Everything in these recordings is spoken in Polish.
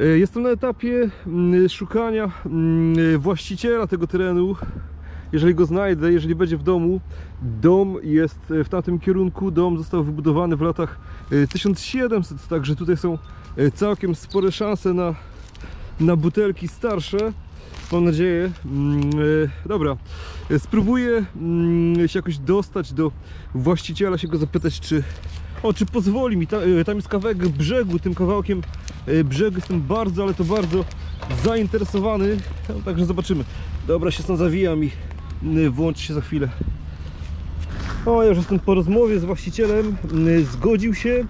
E, Jestem na etapie mm, szukania mm, właściciela tego terenu. Jeżeli go znajdę, jeżeli będzie w domu, dom jest e, w tamtym kierunku. Dom został wybudowany w latach e, 1700, także tutaj są e, całkiem spore szanse na, na butelki starsze. Mam nadzieję. Mm, e, Dobra, E, spróbuję się jakoś dostać do właściciela, się go zapytać, czy, o, czy pozwoli mi. E, tam jest kawałek brzegu, tym kawałkiem e, brzegu jestem bardzo, ale to bardzo zainteresowany. Także zobaczymy. Dobra, się stąd zawijam i y, włączy się za chwilę. O, ja już jestem po rozmowie z właścicielem. Y, Zgodził się,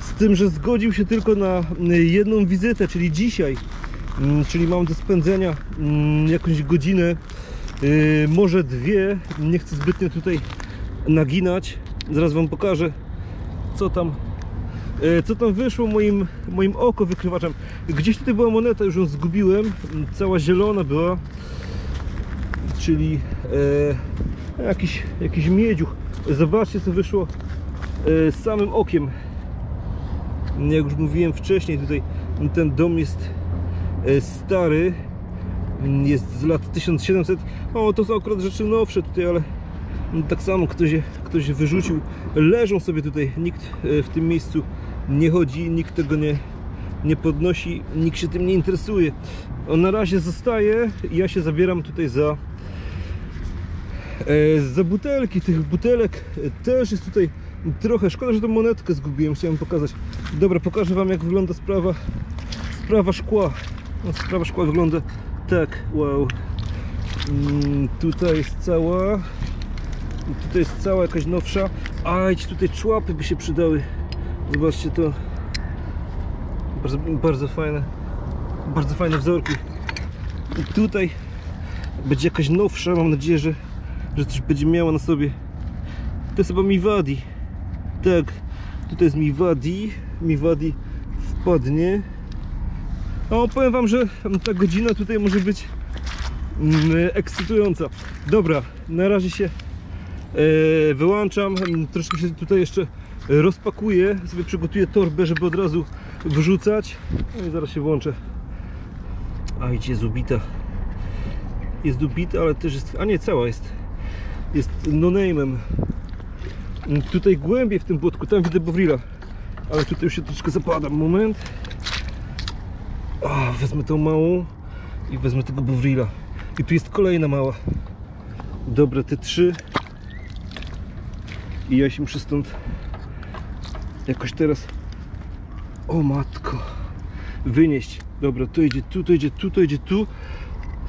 z tym, że zgodził się tylko na y, jedną wizytę, czyli dzisiaj. Mm, Czyli mam do spędzenia mm, jakąś godzinę, y, może dwie. Nie chcę zbytnio tutaj naginać. Zaraz Wam pokażę, co tam E, co tam wyszło moim, moim oko wykrywaczem. Gdzieś tutaj była moneta, już ją zgubiłem. Cała zielona była. Czyli e, jakiś, jakiś miedziuch. Zobaczcie co wyszło e, samym okiem. Jak już mówiłem wcześniej, tutaj ten dom jest e, stary. Jest z lat 1700. O, to są akurat rzeczy nowsze tutaj, ale tak samo ktoś, ktoś wyrzucił. Leżą sobie tutaj. Nikt e, w tym miejscu nie chodzi, nikt tego nie, nie podnosi, nikt się tym nie interesuje. On na razie zostaje ja się zabieram tutaj za e, za butelki. Tych butelek e, też jest tutaj trochę. Szkoda, że tą monetkę zgubiłem. Chciałem pokazać. Dobra, pokażę Wam jak wygląda sprawa sprawa szkła. No, sprawa szkła wygląda tak. Wow. Mm, tutaj jest cała tutaj jest cała jakaś nowsza. Ajdź, tutaj człapy by się przydały. Zobaczcie to. Bardzo, bardzo fajne. Bardzo fajne wzorki. I tutaj będzie jakaś nowsza. Mam nadzieję, że, że coś będzie miała na sobie. To jest chyba Miwadi. Tak, tutaj jest Miwadi. Miwadi wpadnie. O, powiem wam, że ta godzina tutaj może być mm, ekscytująca. Dobra, na razie się wyłączam, m, troszkę się tutaj jeszcze rozpakuję, sobie przygotuję torbę, żeby od razu wrzucać. No i zaraz się włączę. A idzie jest ubita. Jest ubita, ale też jest, a nie cała jest. Jest no name'em. Tutaj głębiej w tym błotku, tam widzę Bovrila. Ale tutaj już się troszkę zapadam. Moment. A, wezmę tą małą i wezmę tego Bovrila. I tu jest kolejna mała. Dobra, te trzy i ja się muszę stąd jakoś teraz o matko wynieść. Dobra, to idzie tu, to idzie tu, to idzie tu.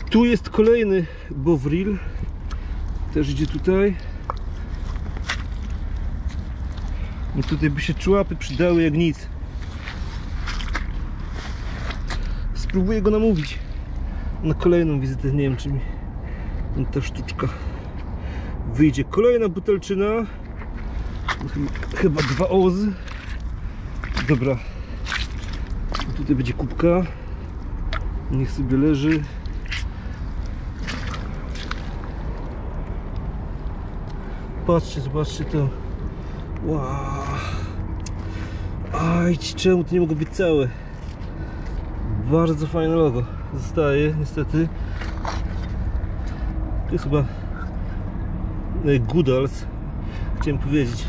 Tu jest kolejny bovril też idzie tutaj. No tutaj by się człapy przydały jak nic. Spróbuję go namówić na kolejną wizytę, nie wiem czy mi ta sztuczka wyjdzie. Kolejna butelczyna Chyba- dwa ozy. Dobra. Tutaj będzie kubka. Niech sobie leży. Patrzcie, zobaczcie to. Wow aj, czemu to nie mogło być całe? Bardzo fajne logo. Zostaje niestety. To jest chyba e, Goodals chciałem powiedzieć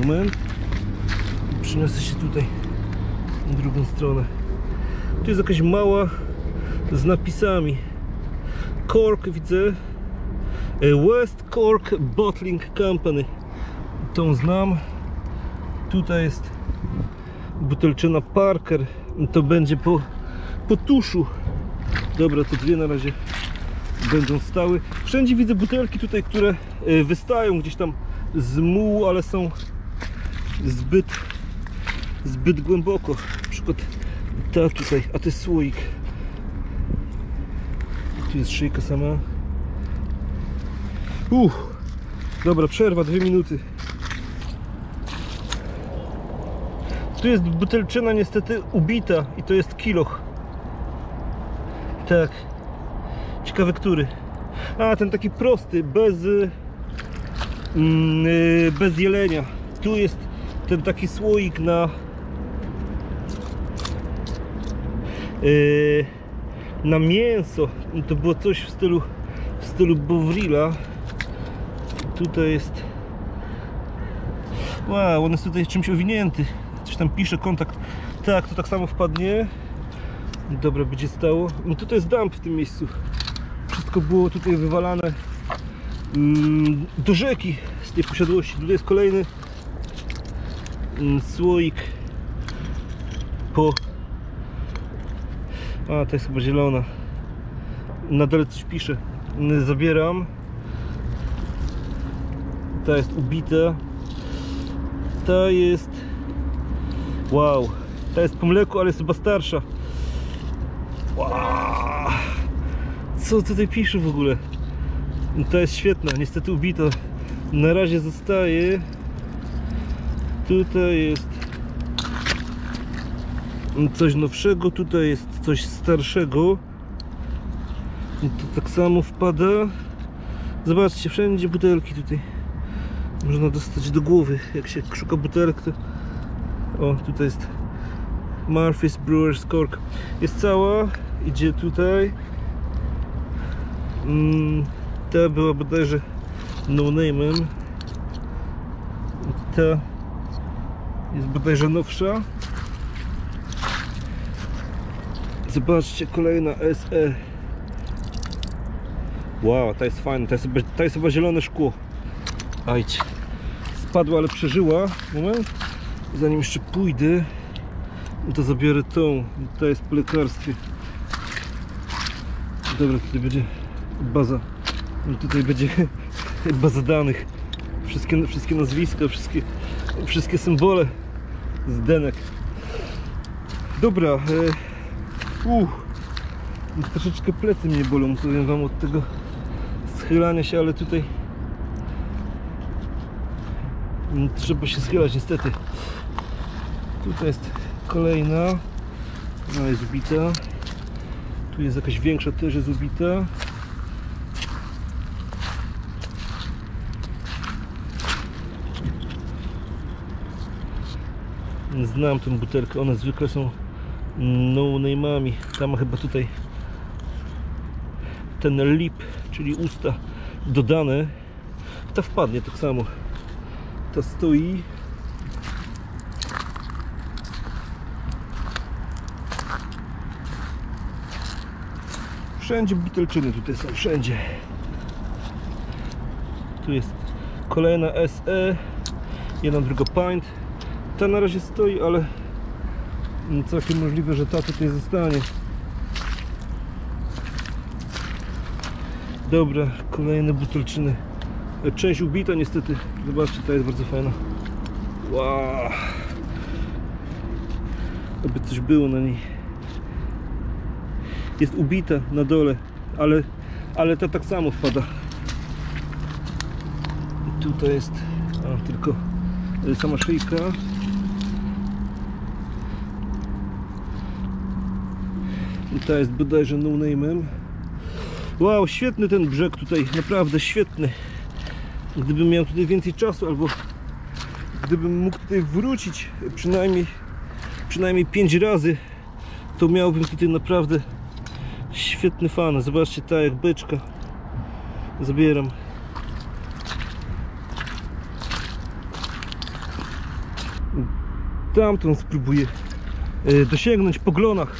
moment przyniosę się tutaj na drugą stronę. Tu jest jakaś mała z napisami. Cork widzę. E, West Cork Bottling Company. Tą znam. Tutaj jest butelczyna Parker. To będzie po, po tuszu. Dobra to dwie na razie będą stały. Wszędzie widzę butelki tutaj, które e, wystają gdzieś tam z mułu, ale są zbyt zbyt głęboko. Na przykład ta tutaj, a to jest słoik. Tu jest szyjka sama. Uff, dobra, przerwa, dwie minuty. Tu jest butelczyna niestety ubita i to jest kiloch. Tak. Ciekawe który. A ten taki prosty, bez y, mm, y, bez jelenia. Tu jest ten taki słoik na Yy, na mięso. To było coś w stylu w stylu Bovrila. Tutaj jest Wow, on jest tutaj czymś owinięty. Coś tam pisze, kontakt. Tak, to tak samo wpadnie. Dobra, będzie stało. No tutaj jest dump w tym miejscu. Wszystko było tutaj wywalane mm, do rzeki z tej posiadłości. Tutaj jest kolejny słoik po... A, to jest chyba zielona. Na dole coś pisze. Mm, Zabieram. Ta jest ubita. Ta jest... Wow. Ta jest po mleku, ale jest chyba starsza. Wow. Co tutaj pisze w ogóle? To jest świetna, niestety ubita. Na razie zostaje. Tutaj jest coś nowszego, tutaj jest coś starszego. I to tak samo wpada. Zobaczcie, wszędzie butelki tutaj. Można dostać do głowy, jak się szuka butelek to... O, tutaj jest Murphy's Brewers Cork. Jest cała, idzie tutaj. Mm, ta była bodajże no name'em. Ta jest bodajże nowsza. Zobaczcie, kolejna SE. Wow, ta jest fajna, ta jest, ta jest chyba zielone szkło. Ajdź. Spadła, ale przeżyła. Moment. Zanim jeszcze pójdę, to zabiorę tą. Ta jest po lekarstwie. Dobra, tutaj będzie baza. No Tutaj będzie baza danych. Wszystkie, wszystkie nazwiska, wszystkie, wszystkie symbole z denek. Dobra. E, uh, troszeczkę plecy mnie bolą, powiem wam od tego schylania się, ale tutaj Trzeba się schylać niestety. Tutaj jest kolejna. Ona jest ubita. Tu jest jakaś większa, też jest ubita. Znam tę butelkę, one zwykle są no name'ami. Tam chyba tutaj ten lip, czyli usta dodane. Ta wpadnie tak samo to stoi. Wszędzie butelczyny tutaj są, wszędzie. Tu jest kolejna SE, jedna druga pint. Ta na razie stoi, ale całkiem możliwe, że ta tutaj zostanie. Dobra, kolejne butelczyny. Część ubita niestety. Zobaczcie, ta jest bardzo fajna. Wow. Aby coś było na niej. Jest ubita na dole, ale, ale ta tak samo wpada. Tutaj jest a, tylko sama szyjka. Ta jest bodajże no name'em. Wow, świetny ten brzeg tutaj, naprawdę świetny. Gdybym miał tutaj więcej czasu albo gdybym mógł tutaj wrócić przynajmniej przynajmniej 5 razy to miałbym tutaj naprawdę świetny fan. Zobaczcie ta jak beczka zabieram. Tamtą spróbuję e, dosięgnąć po glonach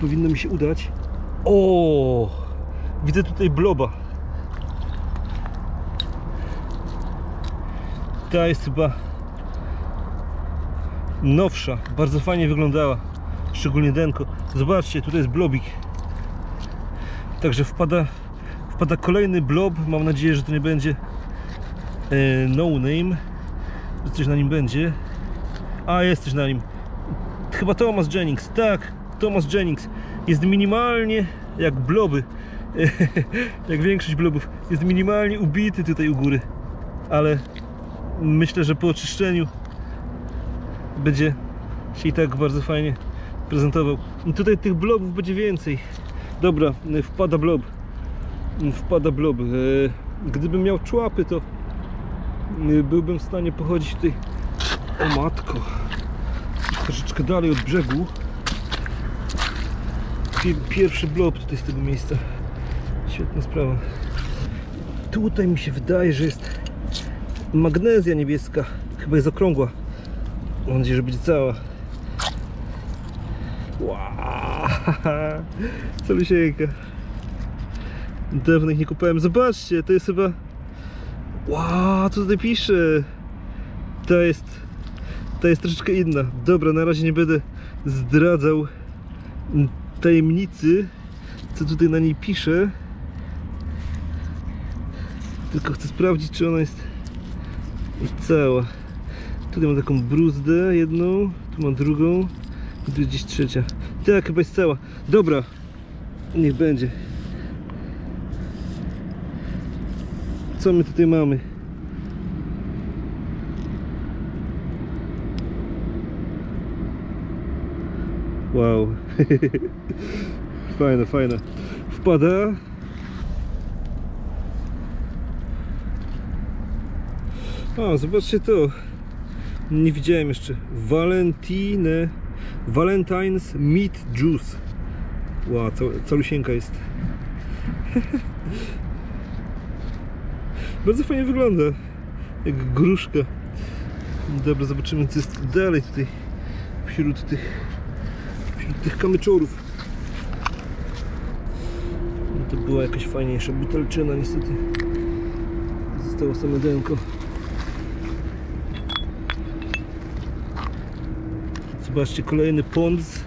powinno mi się udać. O widzę tutaj bloba. Ta jest chyba nowsza, bardzo fajnie wyglądała. Szczególnie denko. Zobaczcie, tutaj jest blobik. Także wpada wpada kolejny blob, mam nadzieję, że to nie będzie e, no name. Że coś na nim będzie. A jest coś na nim. Chyba Thomas Jennings, tak Thomas Jennings jest minimalnie jak bloby jak większość blobów jest minimalnie ubity tutaj u góry ale myślę, że po oczyszczeniu będzie się i tak bardzo fajnie prezentował. I tutaj tych blobów będzie więcej. Dobra, wpada blob. Wpada blob. E, Gdybym miał człapy, to e, byłbym w stanie pochodzić tutaj. O matko. Troszeczkę dalej od brzegu. Pi- Pierwszy blob tutaj z tego miejsca. Świetna sprawa. Tutaj mi się wydaje, że jest magnezja niebieska. Chyba jest okrągła. Mam nadzieję, że będzie cała. Wow. Celusieńka. Dawno ich nie kupowałem. Zobaczcie, to jest chyba... Wow, co tutaj pisze? To jest... To jest troszeczkę inna. Dobra, na razie nie będę zdradzał tajemnicy, co tutaj na niej pisze. Tylko chcę sprawdzić, czy ona jest cała. Tutaj mam taką bruzdę jedną, tu mam drugą, tu gdzieś trzecia. Tak, chyba jest cała. Dobra, niech będzie. Co my tutaj mamy? Wow. fajne, fajne. Wpada. O, zobaczcie to. Nie widziałem jeszcze. Valentine. Valentine's Meat Juice. Wow, cal, calusieńka jest. Bardzo fajnie wygląda. Jak gruszka. Dobra, zobaczymy co jest dalej tutaj. Wśród tych tych kamyczorów. No to była jakaś fajniejsza butelczyna niestety. Zostało same denko. Zobaczcie, kolejny Pons.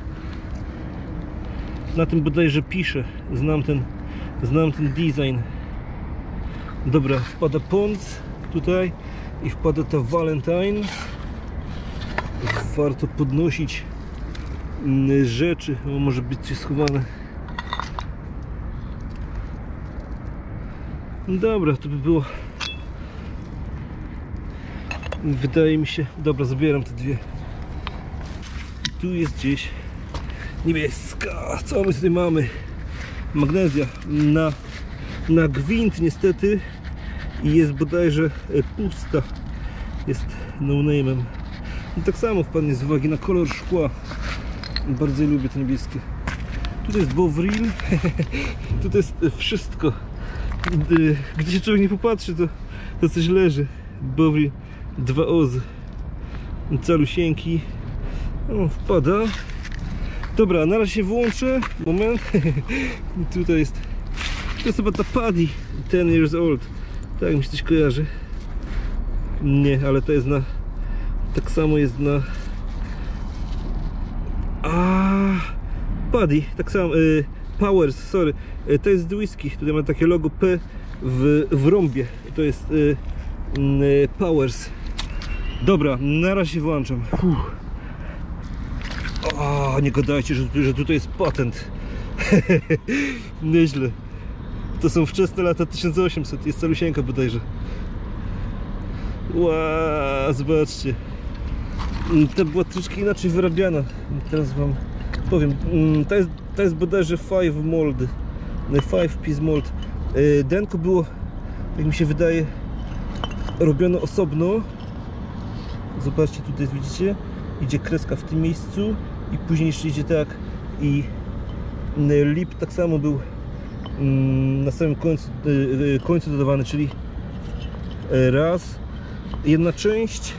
Na tym bodajże pisze. Znam ten, znam ten design. Dobra, wpada Pons tutaj i wpada ta Valentine. Warto podnosić rzeczy, o, może być schowane. Dobra, to by było. Wydaje mi się. Dobra, zabieram te dwie. Tu jest gdzieś niebieska. Co my tutaj mamy? Magnezja na, na gwint niestety i jest bodajże e, pusta. Jest no name'em. I tak samo wpadnie z uwagi na kolor szkła. Bardzo lubię te niebieskie. Tutaj jest Bovril. Tutaj jest wszystko. Gdy, gdy się człowiek nie popatrzy, to, to coś leży. Bovril 2 oz. Calusieńki. O, wpada. Dobra, na razie się włączę. Moment. Tutaj jest. To jest chyba ta Paddy 10 years old. Tak mi się coś kojarzy. Nie, ale to jest na. Tak samo jest na. A Paddy, tak samo. Y, Powers, sorry. Y, to jest whisky. Tutaj ma takie logo P w, w rąbie. To jest y, y, Powers. Dobra, na razie włączam. Uff. O, nie gadajcie, że, że tutaj jest patent. Nieźle. To są wczesne lata 1800. Jest calusieńka bodajże. Ła, zobaczcie. Mm, Ta była troszkę inaczej wyrabiana. Teraz wam powiem. Mm, Ta jest, ta jest bodajże 5 mold. 5 piece mold. Y, Denko było, jak mi się wydaje, robione osobno. Zobaczcie, tutaj widzicie? Idzie kreska w tym miejscu i później jeszcze idzie tak i mm, lip tak samo był na samym końcu, y, y, końcu dodawany, czyli raz, jedna część,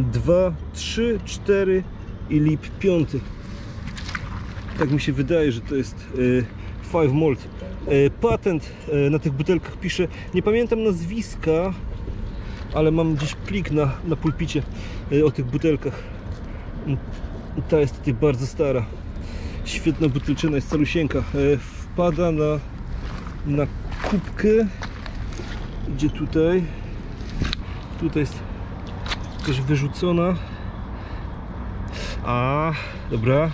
dwa, trzy, cztery i lip piąty. Tak mi się wydaje, że to jest y, Five Malt. Y, Patent y, na tych butelkach pisze, nie pamiętam nazwiska, ale mam gdzieś plik na, na pulpicie o tych butelkach. Ta jest tutaj bardzo stara. Świetna butelczyna, jest calusieńka. Wpada na, na kubkę. Idzie tutaj. Tutaj jest jakaś wyrzucona. A, dobra.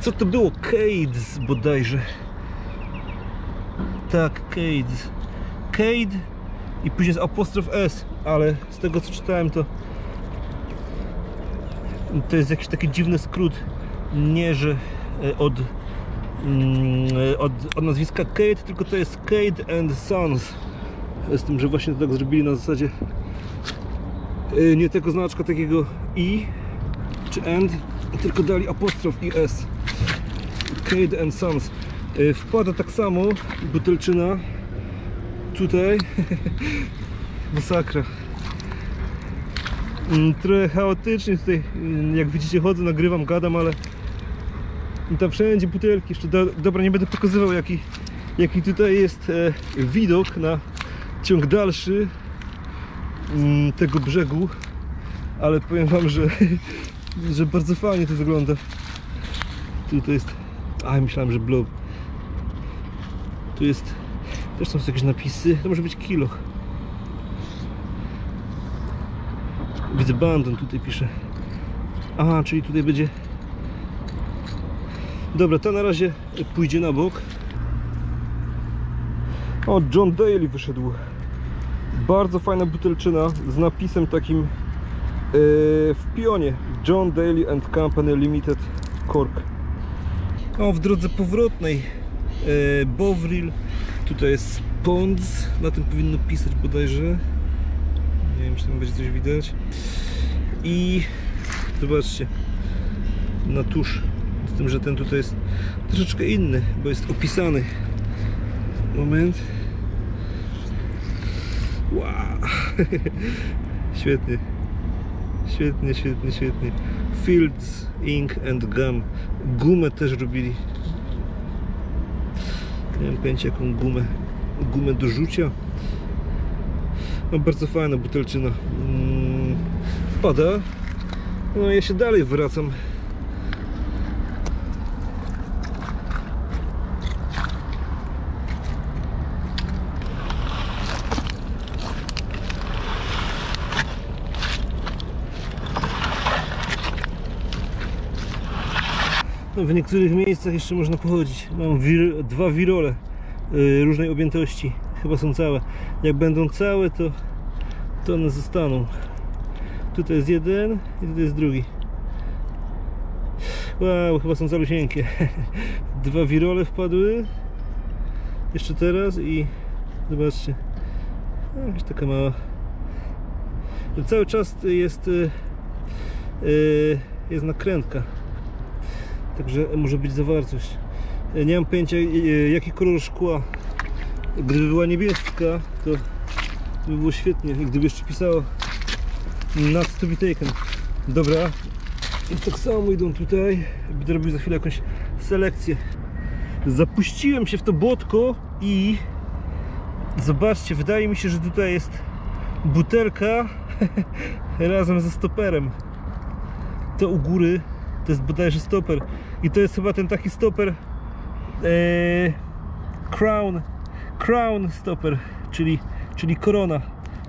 Co to było? Cades bodajże. Tak, Cades. Cade i później jest apostrof S, ale z tego co czytałem to to jest jakiś taki dziwny skrót. Nie, że e, od, mm, e, od, od nazwiska Cade, tylko to jest Cade and Sons. Z tym, że właśnie to tak zrobili na zasadzie nie tego znaczka takiego i czy and, tylko dali apostrof i s. Cade and Sons. E, Wpada tak samo butelczyna tutaj. Masakra. Mm, Trochę chaotycznie tutaj, mm, jak widzicie chodzę, nagrywam, gadam, ale tam wszędzie butelki. Jeszcze do, dobra, nie będę pokazywał jaki, jaki tutaj jest e, widok na ciąg dalszy tego brzegu, ale powiem wam, że, że bardzo fajnie to wygląda. Tutaj jest. A, myślałem, że blob. Tu jest. Też są jakieś napisy. To może być kiloch. Widzę Bandon tutaj pisze. Aha, czyli tutaj będzie. Dobra, to na razie pójdzie na bok. O, John Daly wyszedł. Bardzo fajna butelczyna z napisem takim yy, w pionie. John Daly and Company Limited Cork. O, w drodze powrotnej yy, Bovril. Tutaj jest Pons. Na tym powinno pisać bodajże. Nie wiem, czy tam będzie coś widać. I zobaczcie, na tusz. Z tym, że ten tutaj jest troszeczkę inny, bo jest opisany. Moment. Wow. świetnie. Świetnie, świetnie, świetnie. Fields, Ink and Gum. Gumę też robili. Nie wiem pojęcia jaką gumę. Gumę do rzucia. No bardzo fajna butelczyna. Mm, wpada. No ja się dalej wracam. W niektórych miejscach jeszcze można pochodzić. Mam wir, dwa wirole y, różnej objętości. Chyba są całe. Jak będą całe, to, to one zostaną. Tutaj jest jeden i tutaj jest drugi. Wow, chyba są calusieńkie. Dwa wirole wpadły. Jeszcze teraz i zobaczcie. No, Jakaś taka mała. Cały czas jest y, y, jest nakrętka. Także może być zawartość. Nie mam pojęcia y, jaki kolor szkła. Gdyby była niebieska, to by było świetnie. I gdyby jeszcze pisało not to be taken. Dobra. I tak samo idą tutaj. Będę robił za chwilę jakąś selekcję. Zapuściłem się w to błotko i zobaczcie, wydaje mi się, że tutaj jest butelka razem ze stoperem. To u góry to jest bodajże stoper. I to jest chyba ten taki stoper e, Crown Crown stopper, czyli, czyli korona.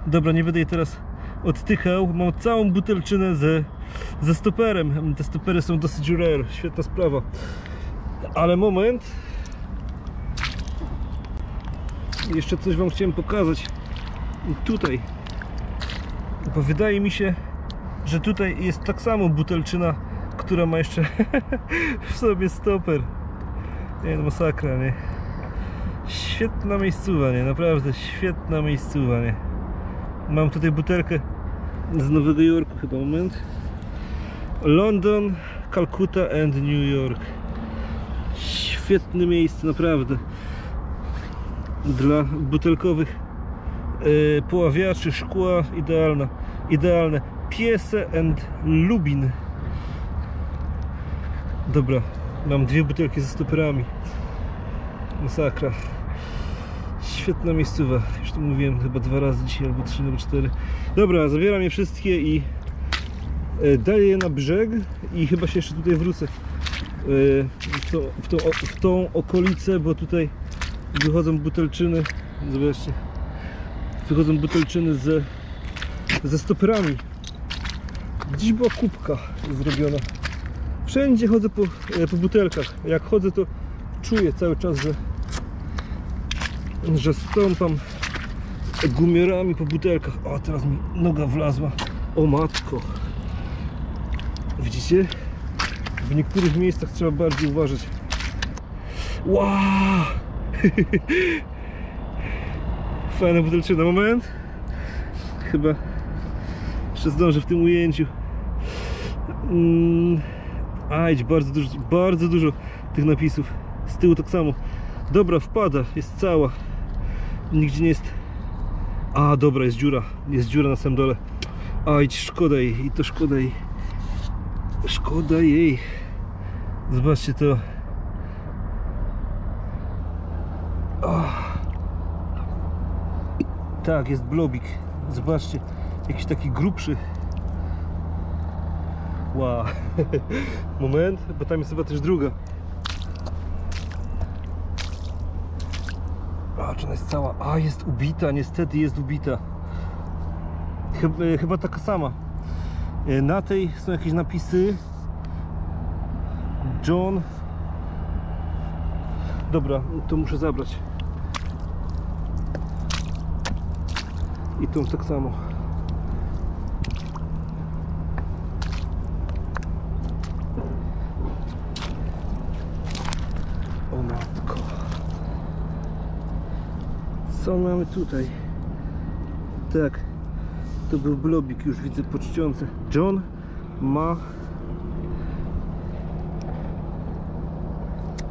Dobra, nie będę jej teraz odtykał. Mam całą butelczynę ze, ze stoperem. Te stopery są dosyć rare, świetna sprawa. Ale moment. Jeszcze coś Wam chciałem pokazać. Tutaj. Bo wydaje mi się, że tutaj jest tak samo butelczyna, która ma jeszcze w sobie stoper. Nie no, masakra, nie? Świetna miejscowa, nie? Naprawdę świetna miejscowa, nie? Mam tutaj butelkę z Nowego Jorku chyba, moment. London, Calcutta and New York. Świetne miejsce, naprawdę. Dla butelkowych yy, poławiaczy, szkła, idealna, idealne. Piese and Lubin. Dobra, mam dwie butelki ze stoperami. Masakra. Świetna miejscowa. Już to mówiłem chyba dwa razy dzisiaj, albo trzy, albo cztery. Dobra, zabieram je wszystkie i e, daję je na brzeg i chyba się jeszcze tutaj wrócę e, w, to, w, tą, w tą okolicę, bo tutaj wychodzą butelczyny. Zobaczcie. Wychodzą butelczyny ze, ze stoperami. Dziś była kubka zrobiona. Wszędzie chodzę po, e, po butelkach. Jak chodzę, to czuję cały czas, że, że stąpam gumiorami po butelkach. O, teraz mi noga wlazła. O matko. Widzicie? W niektórych miejscach trzeba bardziej uważać. Wow! Fajna butelczyna. Moment. Chyba jeszcze zdążę w tym ujęciu. Mm, Ajdź, bardzo dużo, bardzo dużo tych napisów. Z tyłu tak samo. Dobra, wpada, jest cała. Nigdzie nie jest. A, dobra, jest dziura. Jest dziura na samym dole. Ajdź, szkoda jej. I to szkoda jej. Szkoda jej. Zobaczcie to. Tak, jest blobik. Zobaczcie, jakiś taki grubszy. Wow. Moment, bo tam jest chyba też druga. A, czy ona jest cała? A, jest ubita, niestety jest ubita. Chyba, chyba taka sama. E, Na tej są jakieś napisy. John. Dobra, to muszę zabrać. I tą tak samo. O matko. Co mamy tutaj? Tak. To był blobik, już widzę po czcionce. John ma...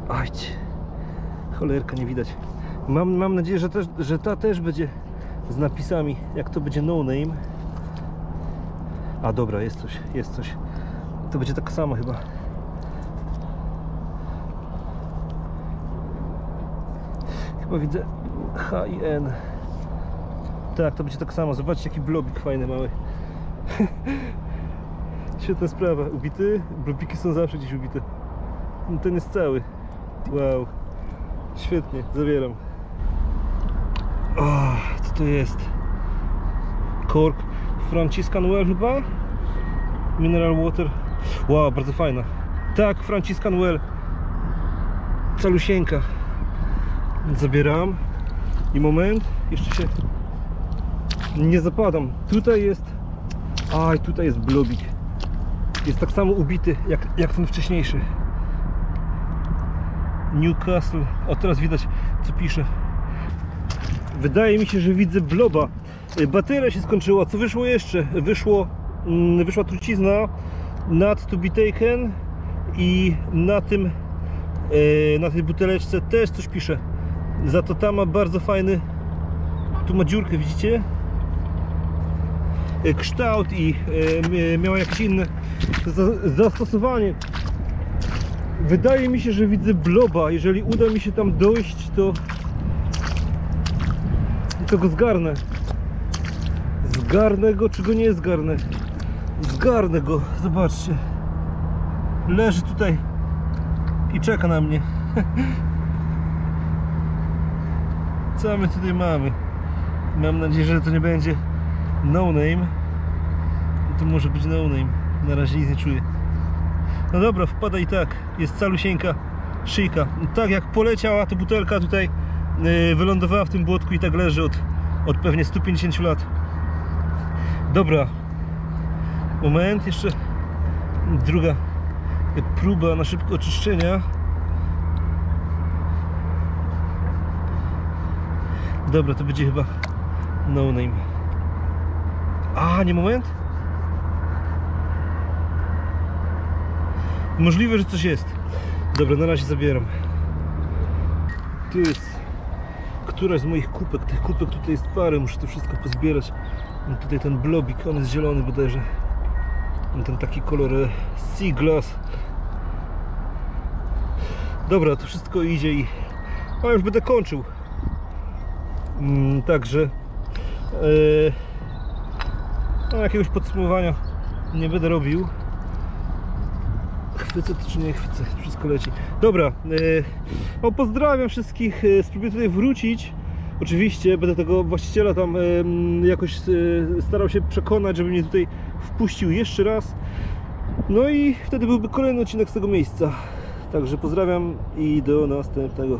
Ajdź. Cholerka, nie widać. Mam, mam nadzieję, że, też, że ta też będzie z napisami, jak to będzie no name. A dobra, jest coś, jest coś. To będzie tak samo chyba. Chyba widzę H i N. Tak, to będzie tak samo. Zobaczcie jaki blobik fajny mały. Świetna sprawa. Ubity? Blobiki są zawsze gdzieś ubite. No, Ten jest cały. Wow. Świetnie, zabieram. O, co to jest? Kork Franciscan Well chyba? Mineral Water. Wow, bardzo fajna. Tak, Franciscan Well. Calusieńka. Zabieram. I moment, jeszcze się nie zapadam. Tutaj jest. Aj, tutaj jest blobik. Jest tak samo ubity jak, jak ten wcześniejszy. Newcastle. O, teraz widać co pisze. Wydaje mi się, że widzę bloba. Bateria się skończyła. Co wyszło jeszcze? Wyszło, mm, wyszła trucizna not to be taken i na tym y, na tej buteleczce też coś pisze. Za to ta ma bardzo fajny tu ma dziurkę, widzicie? Y, Kształt i y, miała jakieś inne za- zastosowanie. Wydaje mi się, że widzę bloba. Jeżeli uda mi się tam dojść, to to go zgarnę. Zgarnę go, czy go nie zgarnę? Zgarnę go, zobaczcie. Leży tutaj i czeka na mnie. Co my tutaj mamy? Mam nadzieję, że to nie będzie no name. To może być no name. Na razie nic nie czuję. No dobra, wpada i tak. Jest calusieńka szyjka. Tak jak poleciała ta butelka tutaj yy, wylądowała w tym błotku i tak leży od, od pewnie 150 lat. Dobra. Moment, jeszcze druga próba na szybko oczyszczenia. Dobra, to będzie chyba no name. A, nie moment? Możliwe, że coś jest. Dobra, na razie zabieram. Tu jest któraś z moich kupek. Tych kupek tutaj jest parę, muszę to wszystko pozbierać. Mam tutaj ten blobik, on jest zielony bodajże. Mam ten taki kolor e, sea glass. Dobra, to wszystko idzie i a już będę kończył. Mm, także e, no, jakiegoś podsumowania nie będę robił. Chwycę to czy nie chwycę, wszystko leci. Dobra, e, o, pozdrawiam wszystkich, e, spróbuję tutaj wrócić. Oczywiście będę tego właściciela tam jakoś starał się przekonać, żeby mnie tutaj wpuścił jeszcze raz. No i wtedy byłby kolejny odcinek z tego miejsca. Także pozdrawiam i do następnego.